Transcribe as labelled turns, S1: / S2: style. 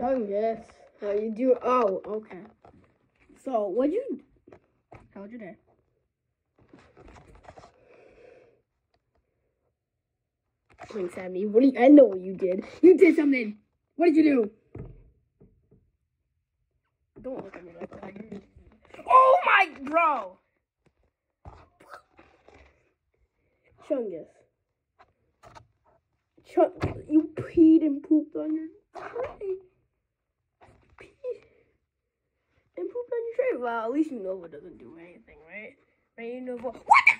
S1: Oh, Chungus. What you do? Oh, okay. So, what'd you? How was your day? Thanks at me. What do you? I know what you did. You did something. What did you do? Don't look at me like that. Oh my, bro. Chungus. Chung, you peed and pooped on your tray. Peed Well, at least you know it doesn't do anything, right? Right? You know what? What